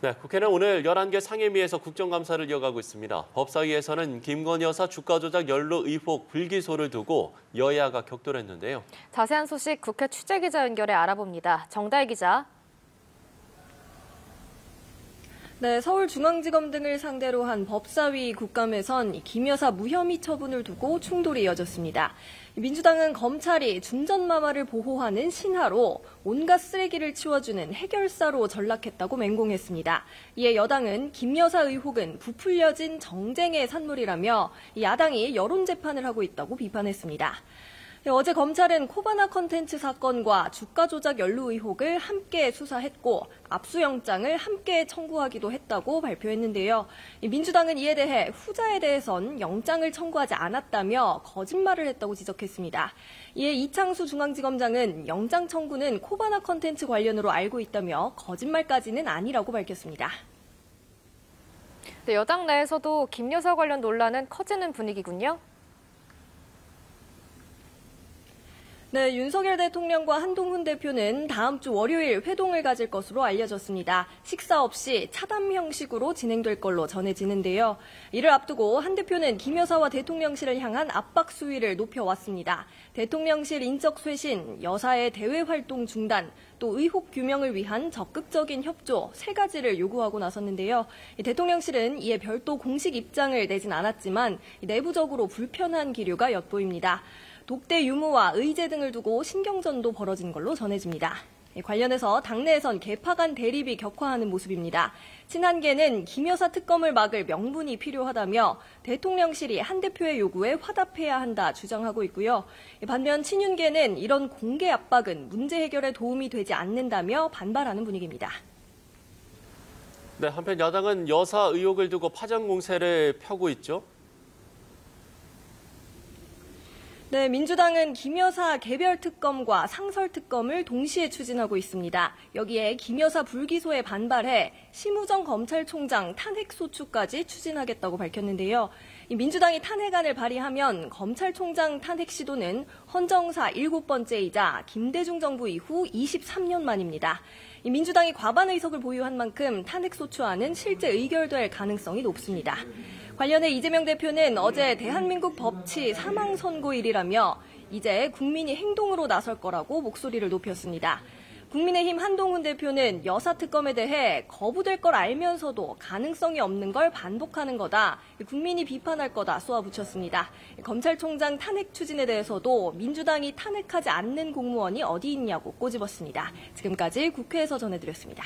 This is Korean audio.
네, 국회는 오늘 11개 상임위에서 국정감사를 이어가고 있습니다. 법사위에서는 김건희 여사 주가 조작 연루 의혹 불기소를 두고 여야가 격돌했는데요. 자세한 소식 국회 취재기자 연결해 알아봅니다. 정다혜 기자. 네, 서울중앙지검 등을 상대로 한 법사위 국감에선 김 여사 무혐의 처분을 두고 충돌이 이어졌습니다. 민주당은 검찰이 준전마마를 보호하는 신하로 온갖 쓰레기를 치워주는 해결사로 전락했다고 맹공했습니다. 이에 여당은 김 여사 의혹은 부풀려진 정쟁의 산물이라며 야당이 여론재판을 하고 있다고 비판했습니다. 네, 어제 검찰은 코바나 컨텐츠 사건과 주가 조작 연루 의혹을 함께 수사했고 압수영장을 함께 청구하기도 했다고 발표했는데요. 민주당은 이에 대해 후자에 대해선 영장을 청구하지 않았다며 거짓말을 했다고 지적했습니다. 이에 이창수 중앙지검장은 영장 청구는 코바나 컨텐츠 관련으로 알고 있다며 거짓말까지는 아니라고 밝혔습니다. 네, 여당 내에서도 김 여사 관련 논란은 커지는 분위기군요. 네, 윤석열 대통령과 한동훈 대표는 다음 주 월요일 회동을 가질 것으로 알려졌습니다. 식사 없이 차담 형식으로 진행될 걸로 전해지는데요. 이를 앞두고 한 대표는 김 여사와 대통령실을 향한 압박 수위를 높여왔습니다. 대통령실 인적 쇄신, 여사의 대외 활동 중단, 또 의혹 규명을 위한 적극적인 협조 세 가지를 요구하고 나섰는데요. 대통령실은 이에 별도 공식 입장을 내진 않았지만 내부적으로 불편한 기류가 엿보입니다. 독대 유무와 의제 등을 두고 신경전도 벌어진 걸로 전해집니다. 관련해서 당내에선 개파 간 대립이 격화하는 모습입니다. 친한계는 김 여사 특검을 막을 명분이 필요하다며 대통령실이 한 대표의 요구에 화답해야 한다 주장하고 있고요. 반면 친윤계는 이런 공개 압박은 문제 해결에 도움이 되지 않는다며 반발하는 분위기입니다. 네, 한편 야당은 여사 의혹을 두고 파장 공세를 펴고 있죠. 네, 민주당은 김 여사 개별 특검과 상설 특검을 동시에 추진하고 있습니다. 여기에 김 여사 불기소에 반발해 심우정 검찰총장 탄핵 소추까지 추진하겠다고 밝혔는데요. 민주당이 탄핵안을 발의하면 검찰총장 탄핵 시도는 헌정사 일곱 번째이자 김대중 정부 이후 23년 만입니다. 민주당이 과반 의석을 보유한 만큼 탄핵 소추안은 실제 의결될 가능성이 높습니다. 관련해 이재명 대표는 어제 대한민국 법치 사망 선고일이라며 이제 국민이 행동으로 나설 거라고 목소리를 높였습니다. 국민의힘 한동훈 대표는 여사 특검에 대해 거부될 걸 알면서도 가능성이 없는 걸 반복하는 거다. 국민이 비판할 거다 쏘아붙였습니다. 검찰총장 탄핵 추진에 대해서도 민주당이 탄핵하지 않는 공무원이 어디 있냐고 꼬집었습니다. 지금까지 국회에서 전해드렸습니다.